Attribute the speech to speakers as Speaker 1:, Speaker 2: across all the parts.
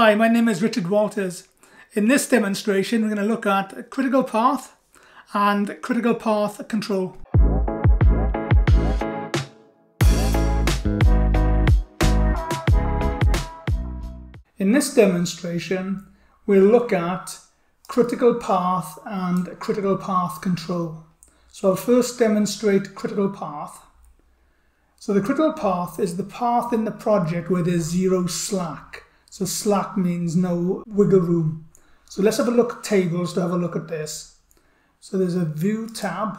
Speaker 1: Hi, my name is Richard Walters. In this demonstration, we're going to look at critical path and critical path control. In this demonstration, we'll look at critical path and critical path control. So I'll first demonstrate critical path. So the critical path is the path in the project where there's zero slack. So slack means no wiggle room. So let's have a look at tables to have a look at this. So there's a view tab,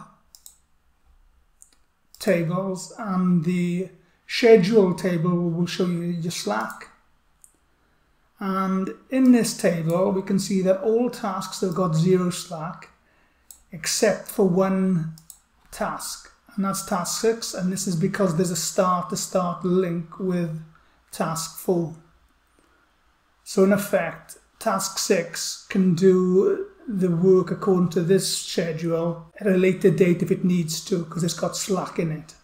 Speaker 1: tables, and the schedule table will show you your slack. And in this table, we can see that all tasks have got zero slack, except for one task, and that's task six. And this is because there's a start to start link with task four. So in effect, task six can do the work according to this schedule at a later date if it needs to, because it's got slack in it.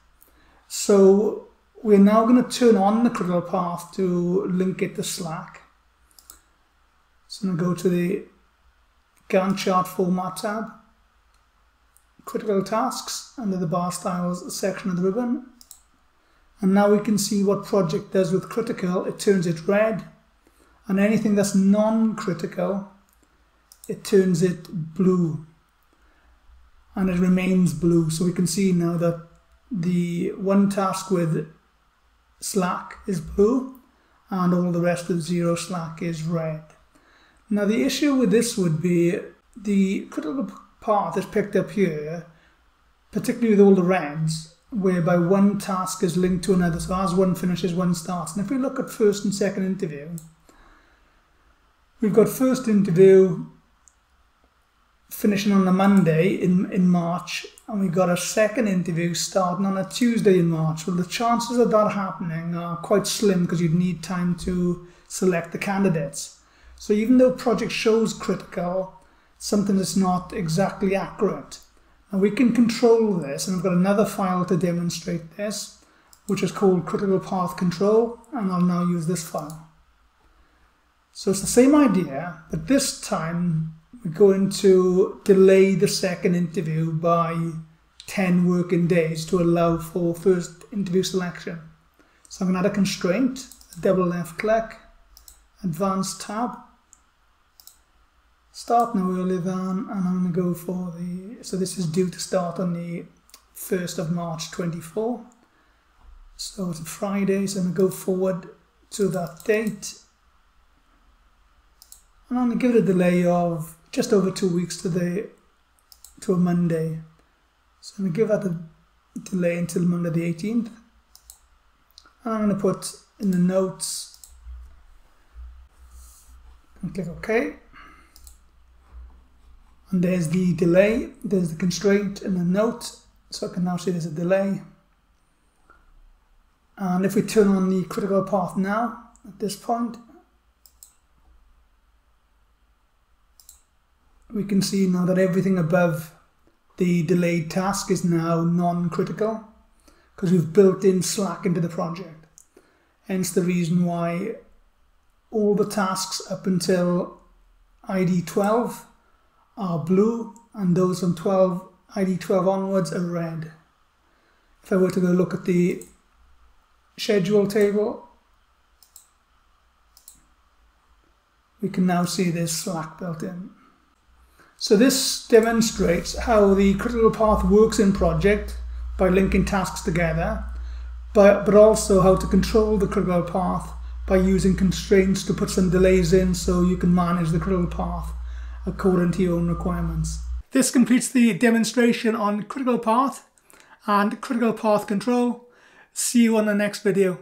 Speaker 1: So we're now going to turn on the critical path to link it to Slack. So I'm going to go to the Gantt chart format tab, critical tasks under the bar styles section of the ribbon. And now we can see what project does with critical. It turns it red and anything that's non-critical, it turns it blue. And it remains blue. So we can see now that the one task with slack is blue and all the rest of zero slack is red. Now the issue with this would be the critical path is picked up here, particularly with all the reds, whereby one task is linked to another. So as one finishes, one starts. And if we look at first and second interview, We've got first interview finishing on a Monday in, in March, and we've got a second interview starting on a Tuesday in March. Well, the chances of that happening are quite slim because you'd need time to select the candidates. So even though project shows critical, something that's not exactly accurate. And we can control this, and I've got another file to demonstrate this, which is called critical path control, and I'll now use this file. So it's the same idea, but this time we're going to delay the second interview by 10 working days to allow for first interview selection. So I'm going to add a constraint, double left click, advanced tab, start no earlier than, and I'm going to go for the, so this is due to start on the 1st of March 24. So it's a Friday, so I'm going to go forward to that date and I'm going to give it a delay of just over two weeks to the to a Monday. So I'm going to give that a delay until Monday the 18th. And I'm going to put in the notes and click OK. And there's the delay, there's the constraint in the note. So I can now see there's a delay. And if we turn on the critical path now, at this point, we can see now that everything above the delayed task is now non-critical because we've built in Slack into the project. Hence the reason why all the tasks up until ID 12 are blue and those from 12 ID 12 onwards are red. If I were to go look at the schedule table, we can now see there's Slack built in. So this demonstrates how the critical path works in project by linking tasks together, but, but also how to control the critical path by using constraints to put some delays in so you can manage the critical path according to your own requirements. This completes the demonstration on critical path and critical path control. See you on the next video.